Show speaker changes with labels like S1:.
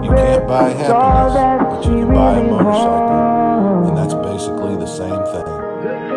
S1: You can't buy happiness, but you can buy a motorcycle. And that's basically the same thing.